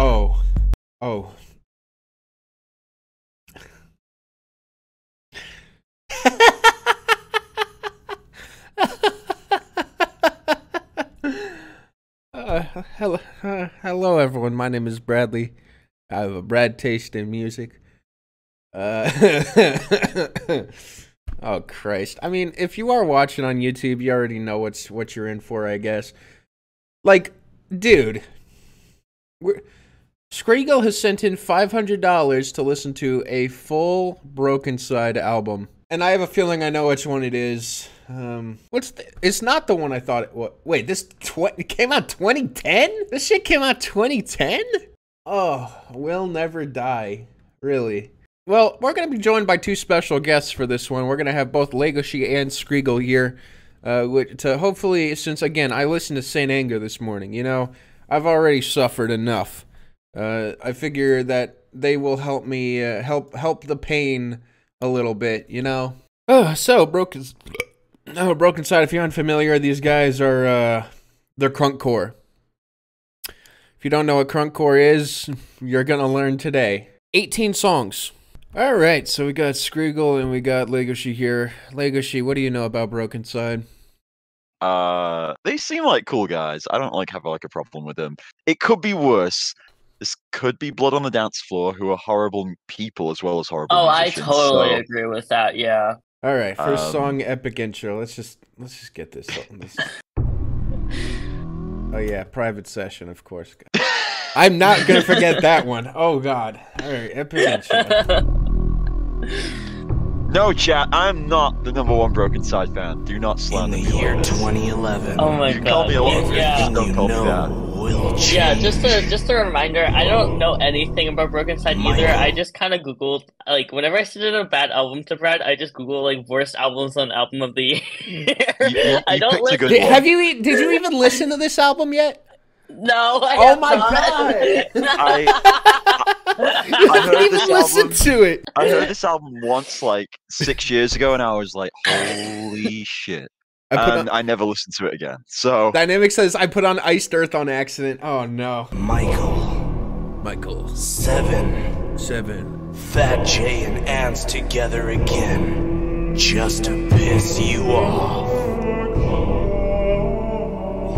Oh. Oh. Uh, hello, uh, hello, everyone. My name is Bradley. I have a Brad taste in music. Uh, oh Christ! I mean, if you are watching on YouTube, you already know what's what you're in for, I guess. Like, dude, we're, Skriegel has sent in five hundred dollars to listen to a full BrokeNCYDE album, and I have a feeling I know which one it is. Um, what's the, it's not the one I thought it was. Wait, this it came out 2010? This shit came out 2010? Oh, we'll never die. Really. Well, we're going to be joined by two special guests for this one. We're going to have both Legoshi and Skriegel here. Uh, to hopefully, since again, I listened to Saint Anger this morning, you know, I've already suffered enough. Uh, I figure that they will help me, uh, help, help the pain a little bit, you know? Oh, so, broken. No, BrokeNCYDE, if you're unfamiliar, these guys are, uh, they're crunkcore. If you don't know what crunkcore is, you're gonna learn today. 18 songs. Alright, so we got Skriegel and we got Legoshi here. Legoshi, what do you know about BrokeNCYDE? Uh, they seem like cool guys. I don't like have like a problem with them. It could be worse. This could be Blood on the Dance Floor, who are horrible people as well as horrible. Oh, I totally so- agree with that. Yeah. All right, first Um, song, epic intro. Let's just let's just get this. this. oh yeah, private session, of course. I'm not gonna forget that one. Oh god. All right, epic intro. No, chat. I'm not the number one BrokeNCYDE fan. Do not In slander the me. year like this. 2011, Oh my You god. call me a lot. yeah. Just don't you call me that. Know will change. Yeah, just a just a reminder. I don't know anything about BrokeNCYDE either. Michael. I just kind of googled like whenever I send in a bad album to Brad, I just Google like worst albums on album of the year. you- I don't picked listen. Did, have you did you even listen to this album yet? No. I Oh have my not. I You I haven't heard even this listened album. to it. I heard this album once, like six years ago, and I was like, "Holy shit!" I put And on, I never listened to it again. So Dynamic says I put on Iced Earth on accident. Oh no. Michael, Michael. seven, Seven. Fat Jay and Ants together again, just to piss you off.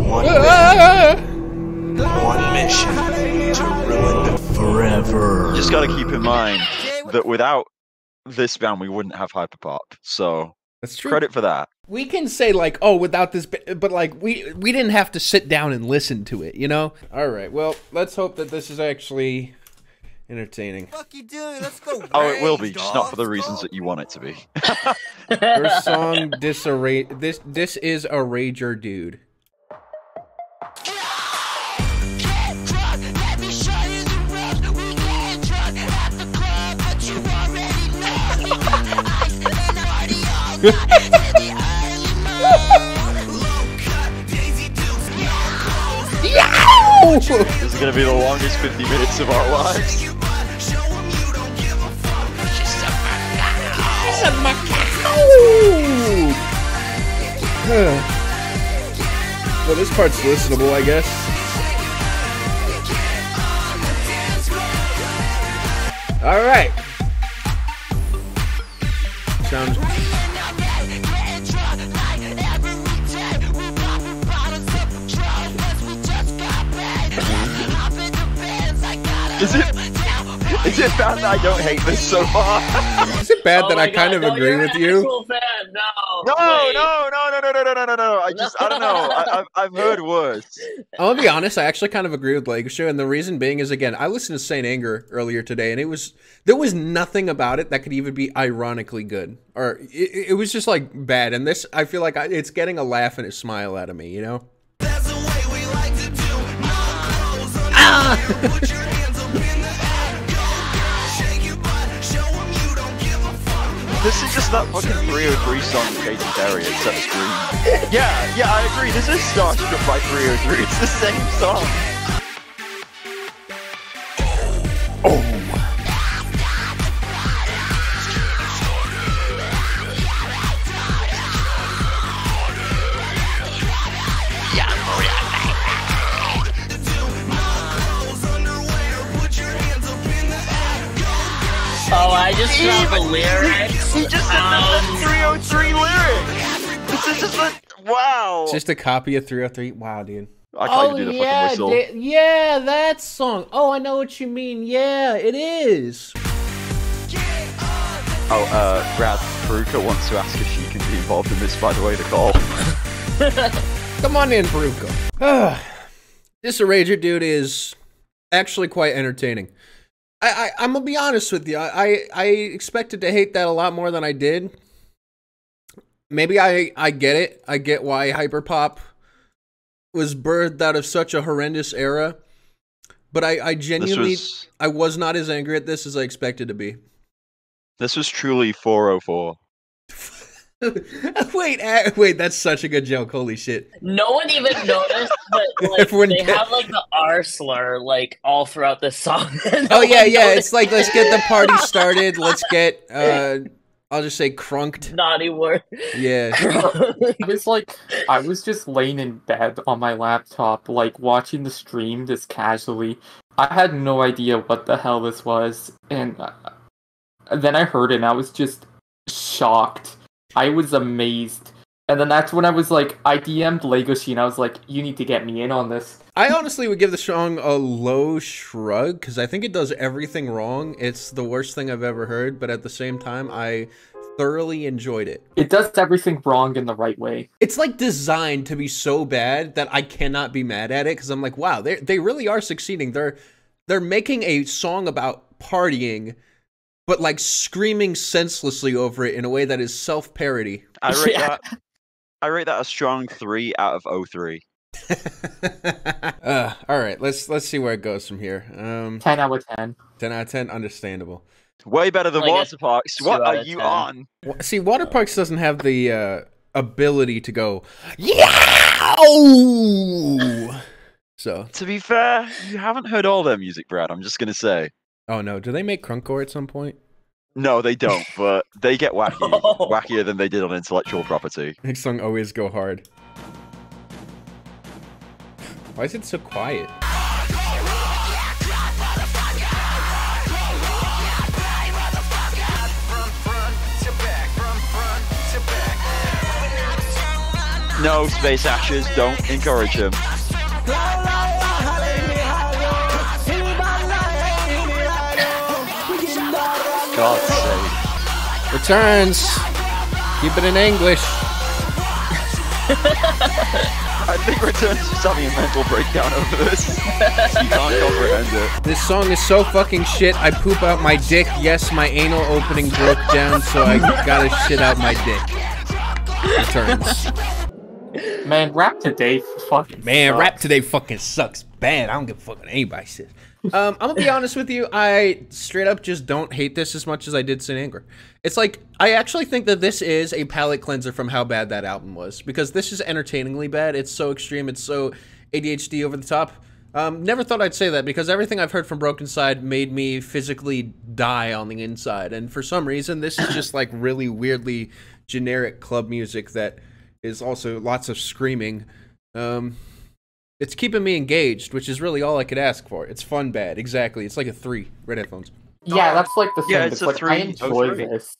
One, ah! mi- one mission to ruin them forever. just got to keep in mind that without this band, we wouldn't have Hyperpop. So That's true. credit for that. we can say like oh without this but like we we didn't have to sit down and listen to it you know all right well let's hope that this is actually entertaining fuck you doing? Let's go. Oh, it will be, rage, just not for the reasons that you want it to be. first song disarray this this is a rager dude This is gonna be the longest 50 minutes of our lives. She's a macaw! well this part's listenable i guess all right sounds Is it, is it bad that I don't hate this so far? is it bad oh that I God, kind of no, agree with you? No, no, no, no, no, no, no, no, no, no. I just, I don't know. I, have I've heard worse. I'll be honest. I actually kind of agree with Lancashire. And the reason being is, again, I listened to St. Anger earlier today, and it was, there was nothing about it that could even be ironically good. Or it, it was just like bad. And this, I feel like I, it's getting a laugh and a smile out of me, you know? Ah! this is just that fucking 3OH!3 song Katy Perry, except Scream. yeah, yeah, I agree. This is Starstruck by 3OH!3. It's the same song. Oh. Oh, I just dropped a lyric. Wow. It's just a copy of 3OH!3. Wow, dude. I can't even do the fucking whistle. da- yeah, that song. Oh, I know what you mean. Yeah, it is. Oh, uh, Brad Baruka wants to ask if she can be involved in this. By the way, the call. Come on in, Baruko. this Rager dude is actually quite entertaining. I, I I'm gonna be honest with you. I, I I expected to hate that a lot more than I did. Maybe I I get it. I get why hyperpop was birthed out of such a horrendous era. But I I genuinely was I was not as angry at this as I expected to be. this was truly 404. wait, uh, wait, that's such a good joke. Holy shit. No one even noticed, but like Everyone they did. have like the R slur like all throughout the song. No Oh yeah, yeah. noticed. It's like let's get the party started. Let's get uh I'll just say crunked. naughty word. Yeah. I was like, I was just laying in bed on my laptop, like watching the stream just casually. I had no idea what the hell this was, and uh, then I heard it, and I was just shocked. I was amazed, and then that's when I was like, I DM'd Legoshi. I was like, you need to get me in on this. I honestly would give the song a low shrug because I think it does everything wrong. It's the worst thing I've ever heard, but at the same time, I thoroughly enjoyed it. It does everything wrong in the right way. It's like designed to be so bad that I cannot be mad at it because I'm like, wow, they they really are succeeding. They're they're making a song about partying, but like screaming senselessly over it in a way that is self parody. I rate Yeah. Uh, that. I rate that a strong three out of 03. uh, all right, let's let's see where it goes from here. Um, Ten out of ten. ten out of ten, understandable. Way better than Like Water Parks. What are you 10. on? See, Water Parks doesn't have the uh, ability to go yeah. So, To be fair, you haven't heard all their music, Brad. I'm just gonna say. oh no, do they make crunkcore at some point? No, they don't, but they get wacky. Oh. Wackier than they did on intellectual property. Next song always go hard. Why is it so quiet? No, Space Ashes, don't encourage him. God's sake. Returns. Keep it in English. I think Returns is just having a mental breakdown over this. you can't comprehend it. This song is so fucking shit. I poop out my dick. Yes, my anal opening broke down, so I gotta shit out my dick. Returns. Man, rap today fucking Man, sucks. rap today fucking sucks bad. I don't give a fuck what anybody says. Um, I'm gonna be honest with you. I straight up just don't hate this as much as I did St. Anger. It's like I actually think that this is a palate cleanser from how bad that album was because this is entertainingly bad. It's so extreme. It's so ADHD over the top. Um, never thought I'd say that because everything I've heard from BrokeNCYDE made me physically die on the inside, and for some reason, this is just like really weirdly generic club music that is also lots of screaming. Um, it's keeping me engaged, which is really all I could ask for. It's fun bad, exactly. It's like a three. Red headphones. Yeah, that's like the thing. Yeah, it's it's a like I enjoy oh, three. this.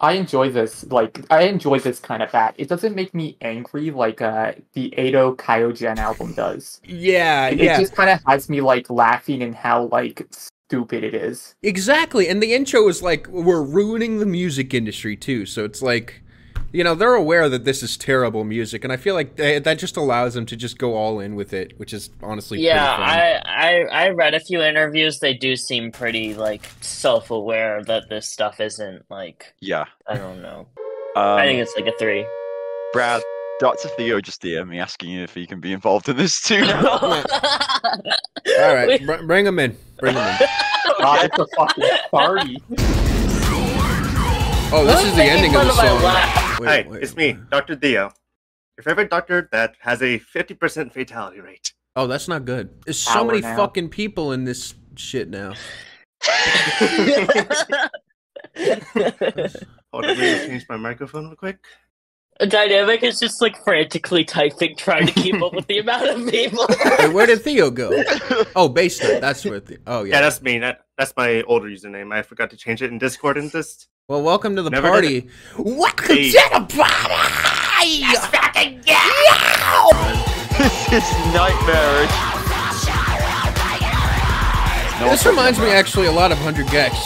I enjoy this. Like I enjoy this kind of bad. It doesn't make me angry like uh the Ado Kyogen album does. Yeah, It yeah, just kind of has me like laughing and how like stupid it is. exactly. And the intro is like we're ruining the music industry too. So it's like, you know, they're aware that this is terrible music, and I feel like they, that just allows them to just go all in with it, which is honestly Yeah, pretty fun. I, I I read a few interviews. They do seem pretty like self-aware that this stuff isn't like Yeah. I don't know. Um, I think it's like a three. Brad, Dr. Theo just DM me asking you if he can be involved in this too. all right, br- bring them in. Bring them in. God, it's a fucking party. Oh, this Who's is the ending of fun the of song. Laugh? Wait, Hi, wait, it's me. Dr. Theo. Your favorite doctor that has a 50% fatality rate. Oh, that's not good. There's so Hour many now. fucking people in this shit now. Hold on, let me change my microphone real quick. Dynamic is just like frantically typing, trying to keep up with the amount of people. Hey, where did Theo go? Oh, Basenut. That's where. The- oh yeah. Yeah, that's me. That, that's my older username. I forgot to change it in Discord and this. Well, welcome to the Never party. Welcome Hey. to the party. this is nightmarish. No This reminds me actually a lot of 100 gecs.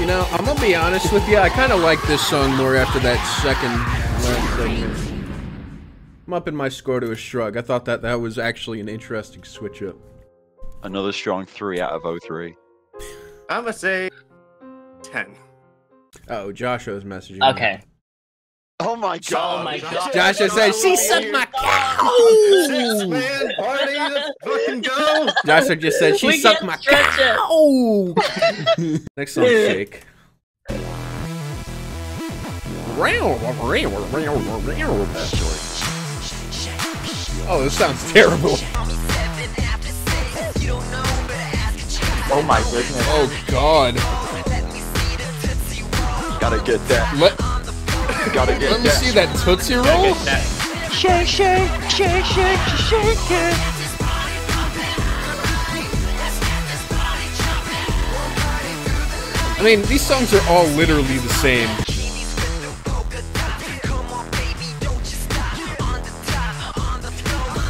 You know, I'm gonna be honest with you. I kind of like this song more after that second last. I'm up in my score to a shrug. I thought that that was actually an interesting switch up. Another strong three out of 03. I'm gonna say ten. Oh, Joshua's messaging. me. okay. Oh my god. Oh my god. Joshua said she sucked my Six cow. man party, let's fucking go! Joshua just said she We sucked my stretch it. cow. Next song, shake. Oh, this sounds terrible. Oh my goodness. Oh God. Gotta get that. Let, Gotta get let me see that Tootsie Roll. Shake, shake, shake, shake, shake it. I mean, these songs are all literally the same.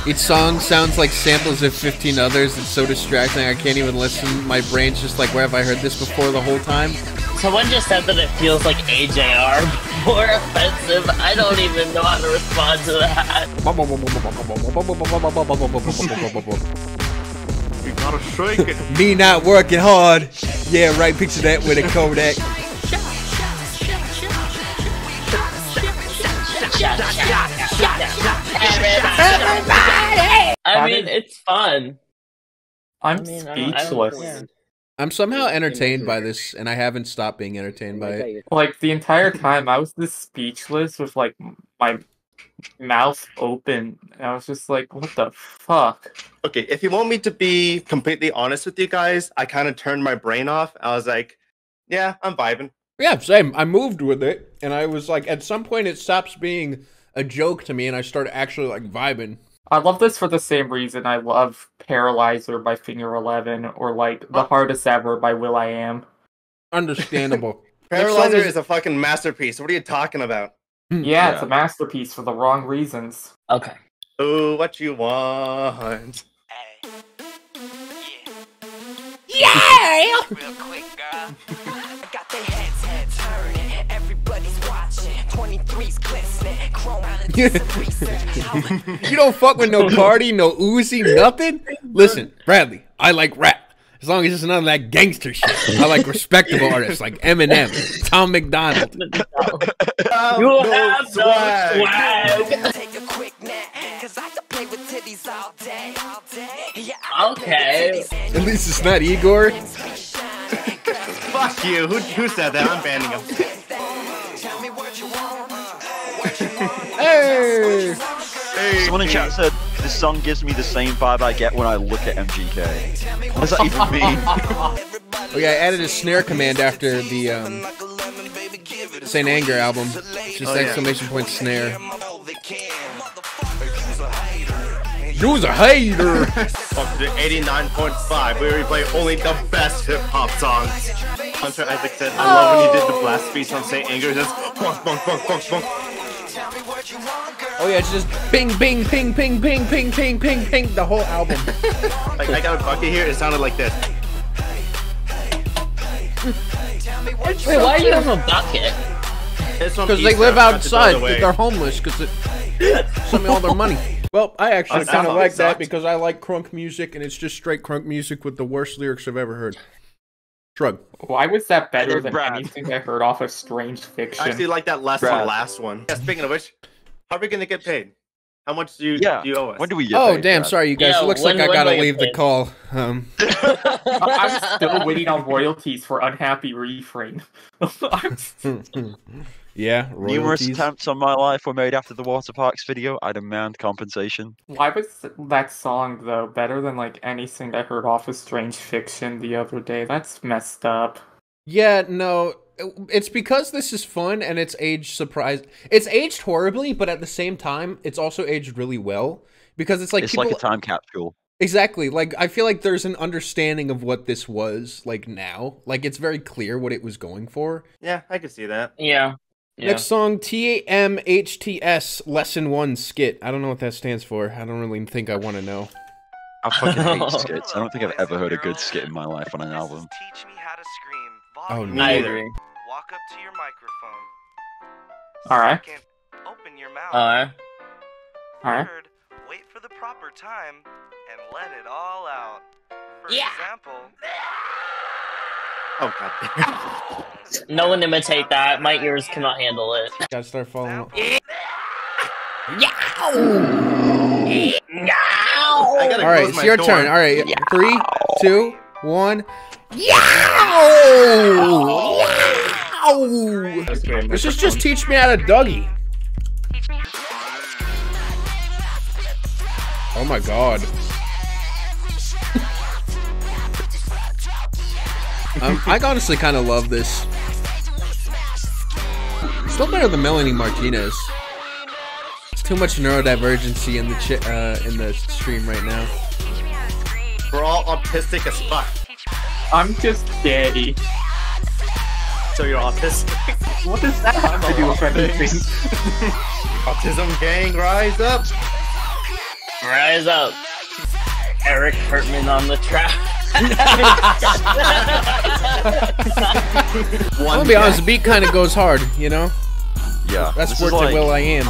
Each song sounds like samples of 15 others. It's so distracting. I can't even listen. My brain's just like, where have I heard this before the whole time? Someone just said that it feels like AJR more offensive. I don't even know how to respond to that. You gotta shake it. Me not working hard. Yeah, right. Picture that with a Kodak. Everybody! I mean, it's fun. I'm I mean, I don't- I don't- speechless. Yeah. I'm somehow entertained by this, and I haven't stopped being entertained by it. Like the entire time, I was this speechless with like my mouth open. And I was just like, "What the fuck?" Okay, if you want me to be completely honest with you guys, I kind of turned my brain off. I was like, yeah, I'm vibing. Yeah, same. I moved with it, and I was like, at some point, it stops being a joke to me, and I start actually like vibing. I love this for the same reason I love Paralyzer by Finger Eleven or like The Hardest Ever by Will I Am. Understandable. Paralyzer is- is a fucking masterpiece. What are you talking about? Hmm. Yeah, it's a masterpiece for the wrong reasons. Okay. Oh, what you want? Real quick, uh, girl. 23's glistening. Chrome you don't fuck with no party, no Uzi, nothing. Listen, Bradley, I like rap. As long as it's none of that gangster shit. I like respectable artists like Eminem, Tom MacDonald. You no have no swag. Take a quick nap. Cause I can play with titties all day. All day. Yeah, I can play Okay. At least it's not Igor. Fuck you. Who, who said that? I'm banning him. Tell me what you want. Hey. Hey, Someone in chat said this song gives me the same vibe I get when I look at MGK. What does that even mean? Oh yeah, I added a snare command after the um, Saint Anger album. It's just Oh, yeah. exclamation point snare. You's a hater. Welcome to 89.5, where we play only the best hip hop songs. Hunter Isaac said, I love when he did the blast speech on St. Anger. Just bonk, bonk, bonk, bonk, bonk. Oh yeah, it's just bing, bing, ping, ping, ping, ping, ping, ping, ping. The whole album. Like, I got a bucket here. It sounded like this. Wait, why do you have a bucket? It's Because they live Ave, not to throw it outside. away. They're homeless because it sent me all their money. Well, I actually kind of sounds like that because I like crunk music and it's just straight crunk music with the worst lyrics I've ever heard. Shrug. Why was that better Hey, than Brad. anything I heard off of Strange Fiction? I actually like that less Brad. than last one. Yeah, speaking of which, how are we gonna get paid? How much do you, Yeah. do you owe us? When do we get Oh paid, damn! Brad? Sorry, you guys. Yeah, it looks when- like I gotta do I get leave the call. Um, I'm still waiting on royalties for Unhappy Refrain. I'm yeah, Numerous attempts on my life were made after the water parks video. I demand compensation. Why was that song though better than like anything I heard off of Strange Fiction the other day? That's messed up. Yeah, no. It's because this is fun and it's aged surprise. It's aged horribly, but at the same time, it's also aged really well because it's like it's people like a time capsule. exactly like I feel like there's an understanding of what this was like now. Like it's very clear what it was going for. Yeah, I could see that. Yeah. Yeah. Next song, T A M H T S Lesson One Skit. I don't know what that stands for. I don't really think I want to know. I fucking hate skits. I don't think I've ever heard a good skit in my life on an album. Teach me how to scream. Oh, Volume no. I neither. agree. Walk up to your microphone. Alright. Second, open your mouth. Uh, Alright. Third, wait for the proper time and let it all out. For Yeah. example, Oh god. no one imitate that. My ears cannot handle it. Gotta start following up. I gotta All right, it's your door. turn. All right, three, two, one. Yow! Yow! This is just teach me how to Dougie. Oh my god. um, I honestly kind of love this. Still better than Melanie Martinez. It's too much neurodivergency in the chi- uh, in the stream right now. We're all autistic as fuck. I'm just gay. So you're autistic. What does that have to do with anything? Autism gang, rise up. Rise up. Eric Hartman on the track. I'm One gonna be honest, the beat kind of goes hard, you know? Yeah, That's this worth like, Will I Am.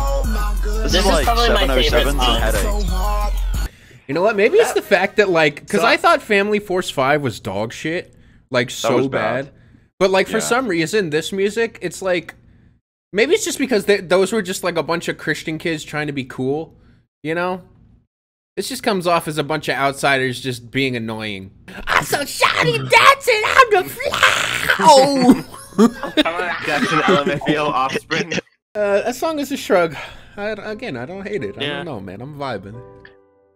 This, This is is like probably my favorite 707s and song. headaches. You know what? Maybe it's the fact that, like, because So- I thought Family Force 5 was dog shit. Like, so bad. bad. But, like, for Yeah. some reason, this music, it's like. Maybe it's just because they, those were just, like, a bunch of Christian kids trying to be cool, you know? This just comes off as a bunch of outsiders just being annoying. I'm so shiny dancing on the floor! That's an LMFAO offspring. uh, that song is a shrug. I, again, I don't hate it. I Yeah. don't know, man. I'm vibing.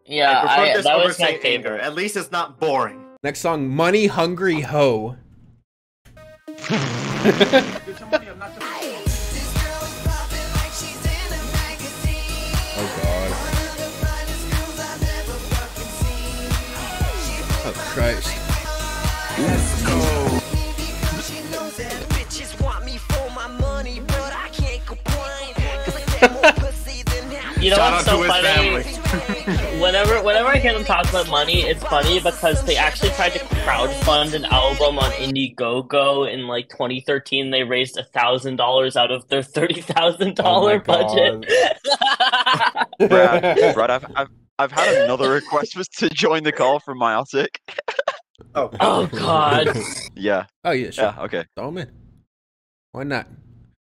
Yeah, I prefer I, this that over was my Saint Anger. At least it's not boring. Next song, Money Hungry Ho. Oh god. Oh Christ. Bitches want You know Shout what's out so to his funny? family. Whenever whenever I hear them talk about money, it's funny because they actually tried to crowdfund an album on Indiegogo in like 2013. They raised a thousand dollars out of their thirty thousand dollar Oh budget. Brad, Brad, I've, I've, I've had another request was to join the call from Myotic. Oh, oh god. Yeah, oh yeah, sure. yeah, okay. Throw 'em in. Why not?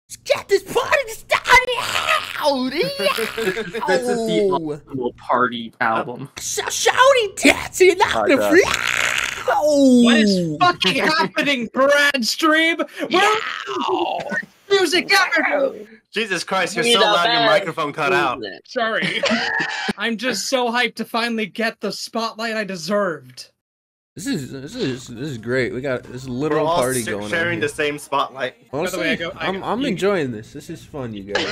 Let's get this party started! Ow! This is the ultimate party album. So shouty dancing on the that. floor! What is fucking happening, Brad Stream? Where music ever? Jesus Christ, you're so loud your microphone cut out. Sorry. I'm just so hyped to finally get the spotlight I deserved. This is this is this is great. We got this We're all party sh- going on. sharing here. the same spotlight. Honestly, way, I go- I I'm I'm you- enjoying this. This is fun, you guys.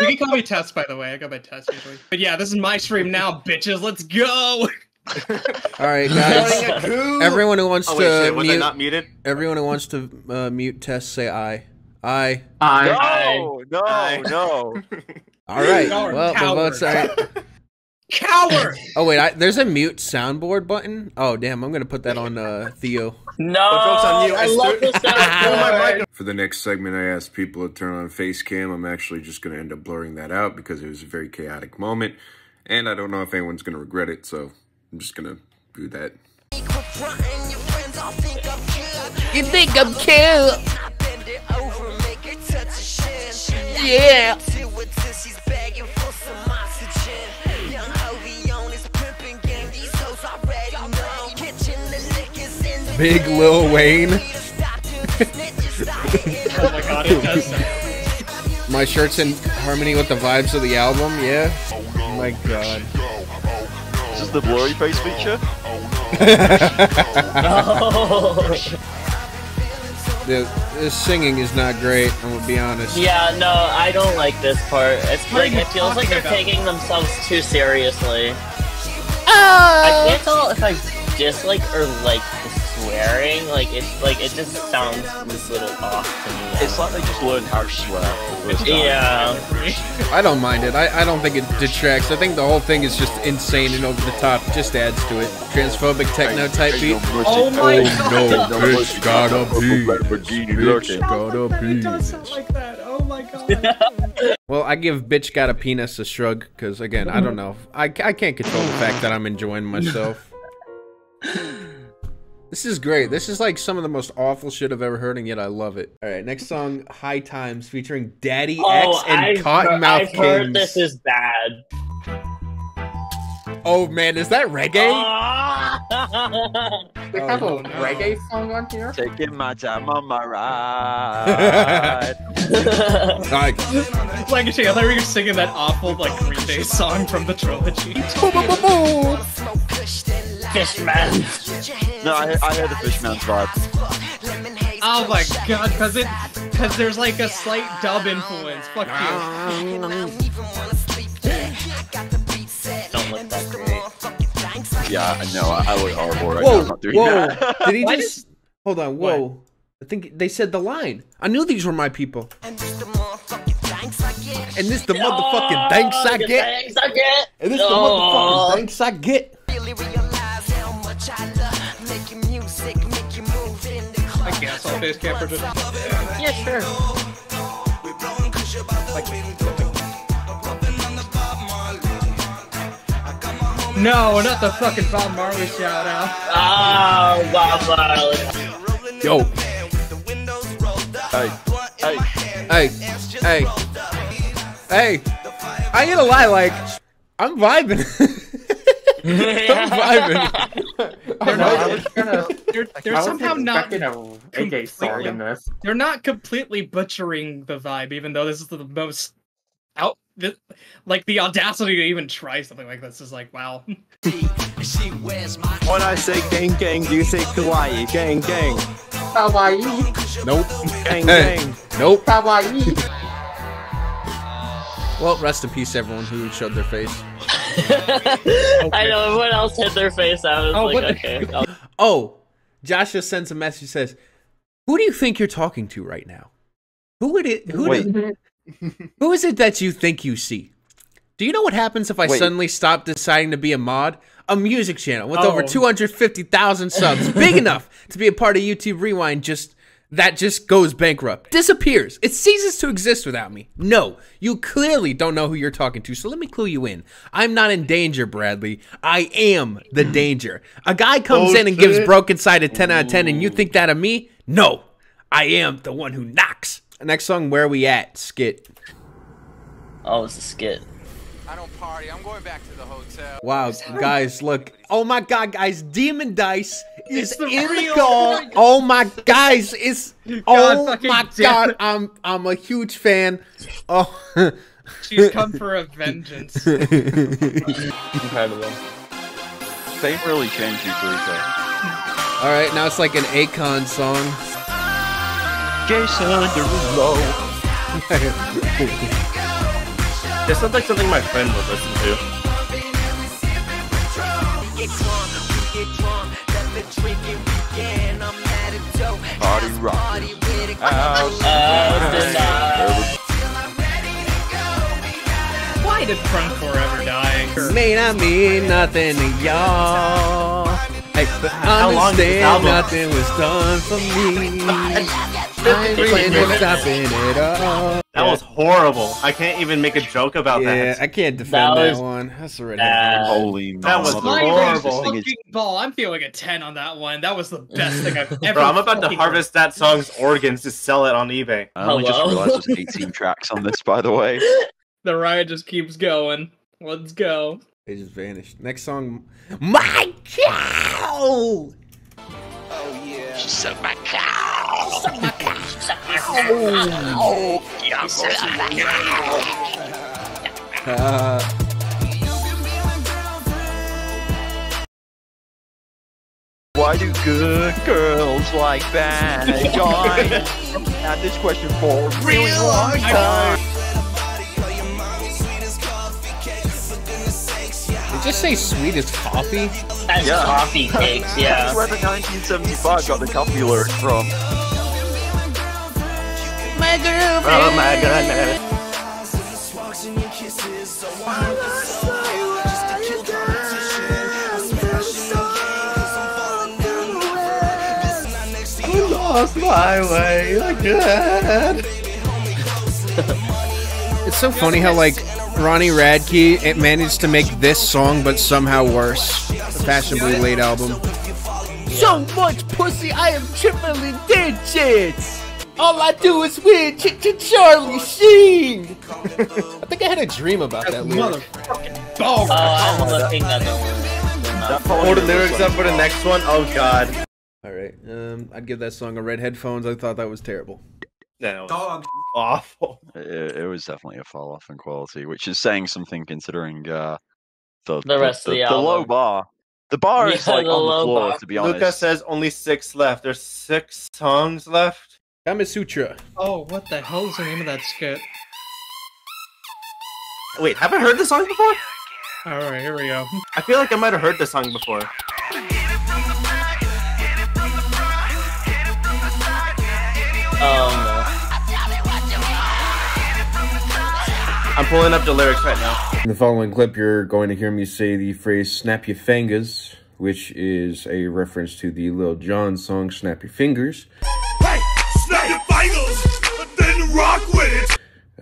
You can call me Tess, by the way. I go by Tess usually. But yeah, this is my stream now, bitches. Let's go. All right, guys. Starting a coup. Everyone who wants Oh wait, to shit, was I mute, not muted? everyone who wants to uh, mute test, say aye. Aye. I No, no, Aye. no. All right. Y'all Well, the votes are. Coward. Oh wait, I, there's a mute soundboard button. Oh damn, I'm gonna put that on uh, Theo. No, joke's on you. I I love this soundboard. For the next segment, I asked people to turn on face cam. I'm actually just going to end up blurring that out because it was a very chaotic moment. And I don't know if anyone's going to regret it, so I'm just going to do that. Quit frontin', your friends all think I'm cute. You think I'm cute? I Big Lil Wayne. Stop to snitches, stop hitting Oh my god, it does sound. My shirt's in harmony with the vibes of the album. Yeah. Oh my god. Is This is the blurry face feature. Oh. The, the singing is not great. I'm gonna be honest. Yeah, no, I don't like this part. It's What like it feels like they're about? taking themselves too seriously. Oh. I can't tell if I dislike or like the swearing. Like it's like it just sounds a little off to me. It's like they just learned how to swear. for the first time. Yeah. I don't mind it. I, I don't think it detracts. I think the whole thing is just insane and over the top. Just adds to it. Transphobic techno type beat. Oh my Oh god! no, bitch gotta be. Lamborghini Bitch lurking. gotta It does sound be. like that. Oh my god. Well, I give bitch got a penis a shrug because again, I don't know. I, I can't control the fact that I'm enjoying myself. This is great. This is like some of the most awful shit I've ever heard, and yet I love it. All right, next song, "High Times," featuring Daddy Oh, X and I've, Kottonmouth I've Kings. heard this is bad. Oh man, is that reggae? Ah. They Oh, have a no. reggae song on here. Taking my time on my ride. Like, Legacy, I thought you were singing that awful like Green Day song from the trilogy. Fishman. No, I, I heard the Fishmans vibe. Oh my god, cause it, cause there's like a slight dub influence. Fuck you. Don't look that great. Yeah, I know. I, I look horrible right now. whoa, I'm not doing whoa! that. Did he just? Hold on, whoa! I think they said the line. I knew these were my people. And this the motherfucking oh, thanks I Oh, the get. Thanks I get. And this the Oh. motherfucking thanks I get. Face camper just. Yeah, sure. No, not the fucking Bob Marley shout out. Oh, Bob Marley. Yo, Hey, hey. hey, hey, hey! I ain't gonna lie, like I'm vibing. I'm vibing. They're not. was gonna. They're, they're somehow not. expecting a reggae song in this. They're not completely butchering the vibe, even though this is the most out. The, like the audacity to even try something like this is like wow. When I say gang gang, do you say kawaii? Gang gang. Kawaii, Nope. Gang gang. Nope. kawaii. Well, rest in peace, everyone who showed their face. I know everyone else hit their face. I was Oh, like, what okay. I'll- Oh, Josh just sends a message. Says, "Who do you think you're talking to right now? Who would it? Who Wait. did- who is it that you think you see? Do you know what happens if I Wait. suddenly stop deciding to be a mod? A music channel with Oh. over 250,000 subs, big enough to be a part of YouTube Rewind, just that just goes bankrupt, disappears. It ceases to exist without me. No, you clearly don't know who you're talking to. So let me clue you in. I'm not in danger, Bradley. I am the mm-hmm. danger. A guy comes Oh, in and gives shit. BrokeNCYDE a 10 out of 10, and you think that of me? No, I am the one who knocks. Next song, Where We At? Skit. Oh, it's a skit. I don't party. I'm going back to the hotel. Wow, guys, look. Oh my god, guys, Demon Dice is It's the in the real Oh my guys, it's oh my damn god. I'm I'm a huge fan. Oh She's come for a vengeance. Incredible. Fame really changed you, Kuriko. Alright, now it's like an Akon song. Jason Derulo. This sounds like something my friend would listen to. Party rock. House. Why did Front Forever die? May not mean nothing to y'all. Hey, but long is this understand album? nothing was done for me. I plan on stopping it all. That was horrible. I can't even make a joke about Yeah, that. I can't defend That that, was one. That's already bad. Holy That was mother- My horrible. This fucking ball. I'm feeling a 10 on that one. That was the best thing I've ever Bro, I'm about to harvest that song's organs to sell it on eBay. I only just realized there's 18 tracks on this, by the way. The riot just keeps going. Let's go. They just vanished. Next song, my cow. Oh yeah. She sucked My Cow! Uh, Why do good girls like bad guys? Had this question for a really long time. Did you just say sweet as coffee? As coffee cakes, yeah. That's where the 1975 got the coffee lyric from. My girlfriend. Oh my goodness. Lost my way again. It's so funny how like Ronnie Radke it managed to make this song, but somehow worse. The Fashionably Late album. So much pussy, I am tripling digits. All I do is win. Ch ch Charlie Sheen. I think I had a dream about that lyric. Oh, I'm looking at the one. Hold the lyrics up for the next one. Oh god. All right, um, I'd give that song a red headphones. I thought that was terrible. That was awful. It, it was definitely a fall off in quality, which is saying something considering uh, the, The rest of the the low bar. The bar is like the on the floor, bar. to be honest. Lucas says only six left. There's six songs left. Kama Sutra. Oh, what the hell is the name of that skit? Wait, have I heard this song before? All right, here we go. I feel like I might have heard this song before. Oh I'm pulling up the lyrics right now. In the following clip, you're going to hear me say the phrase snap your fingers, which is a reference to the Lil Jon song Snap Your Fingers.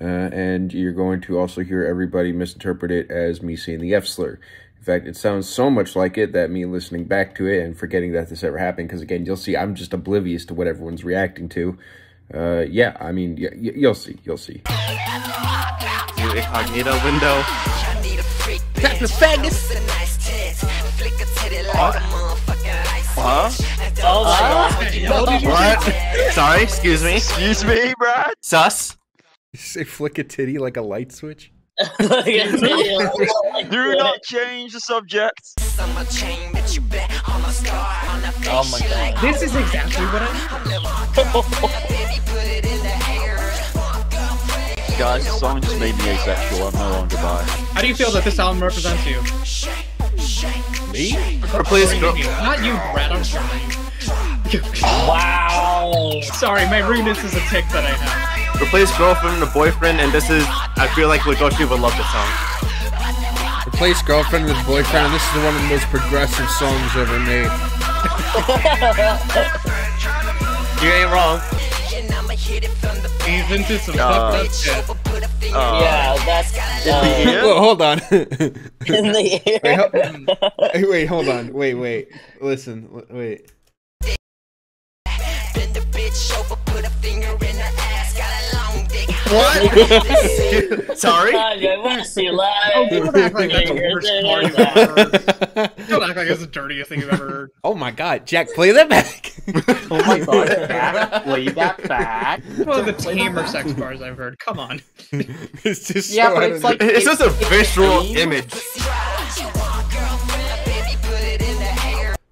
Uh, and you're going to also hear everybody misinterpret it as me saying the F slur. In fact, it sounds so much like it that me listening back to it and forgetting that this ever happened, because again, you'll see I'm just oblivious to what everyone's reacting to. Uh, yeah, I mean, y- y- you'll see, you'll see. New incognito window. Snap your fingers. Huh? Oh my god. What? Sorry, excuse me. Excuse me, Brad. Sus. You say flick a titty like a light switch? Do not change the subject. Oh my god. This is exactly what I. Guys, this song just made me asexual. I'm no longer bi. How do you feel that this album represents you? Me? Replace girl. Not you, Brad. I'm sorry. Wow. Sorry, my rudeness is a tick that I have. Replace girlfriend with boyfriend, and this is. I feel like Legoshi would love this song. Replace girlfriend with boyfriend, and this is one of the most progressive songs ever made. You ain't wrong. He's into some Uh, fucked up shit. Uh, Yeah, that's In uh, the? Whoa, hold on. in the wait, air. ho- wait, hold on. Wait, wait. Listen, l- wait. What? Sorry? I want to see live. Oh, don't act like that's the worst part you've ever heard. Don't act like it's the dirtiest thing you've ever heard. oh my god, Jack, play that back. Oh my god, Jack, play that back. One of the tamer sex bars I've heard. Come on. it's just Yeah, so but it's like It's just a visual tame. image.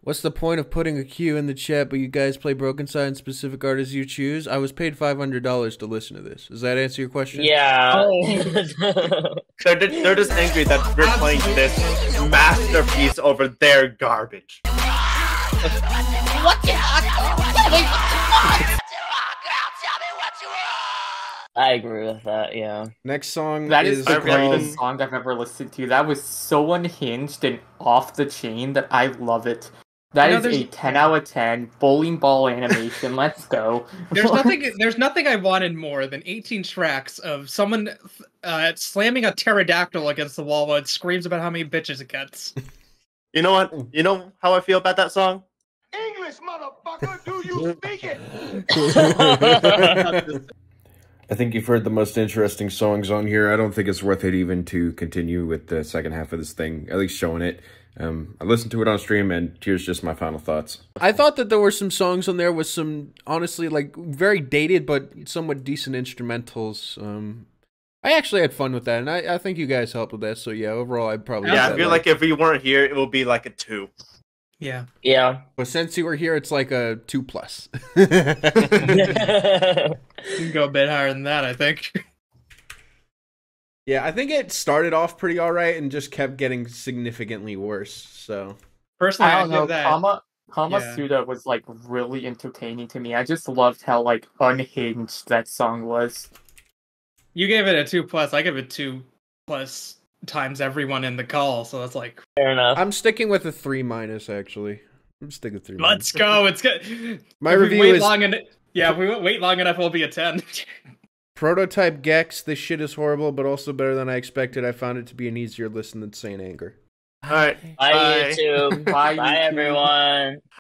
What's the point of putting a Q in the chat, but you guys play BrokeNCYDE and specific artists you choose? I was paid five hundred dollars to listen to this. Does that answer your question? Yeah. They're, just- they're just angry that we're playing this masterpiece over their garbage. I agree with that. Yeah. Next song That is the greatest song I've ever listened to. That was so unhinged and off the chain that I love it. That You know, is there's- a 10 out of 10 bowling ball animation. Let's go. There's nothing. There's nothing I wanted more than 18 tracks of someone uh, slamming a pterodactyl against the wall while it screams about how many bitches it gets. You know what? You know how I feel about that song? English, motherfucker, do you speak it? I think you've heard the most interesting songs on here. I don't think it's worth it even to continue with the second half of this thing, at least showing it. Um, I listened to it on stream, and here's just my final thoughts. I thought that there were some songs on there with some honestly like very dated but somewhat decent instrumentals. Um, I actually had fun with that, and I, I think you guys helped with that. So yeah, overall, I'd probably. Yeah, give I that, feel like if we weren't here, it would be like a two. Yeah. Yeah. But since you were here, it's like a two plus. You can go a bit higher than that, I think. yeah, I think it started off pretty all right and just kept getting significantly worse. So Personally, I I don't know. that. Kama Kama Yeah. Suda was like really entertaining to me. I just loved how like unhinged that song was. You gave it a two plus. I give it two plus times everyone in the call. So that's like, Fair enough. I'm sticking with a three minus. Actually, I'm sticking with three. let's minus. go. It's good. My If we review wait is- long en- yeah, if we wait long enough, it'll be a ten. Prototype gecs. This shit is horrible, but also better than I expected. I found it to be an easier listen than St. Anger. All right. Bye, YouTube. Bye, Bye, YouTube. everyone.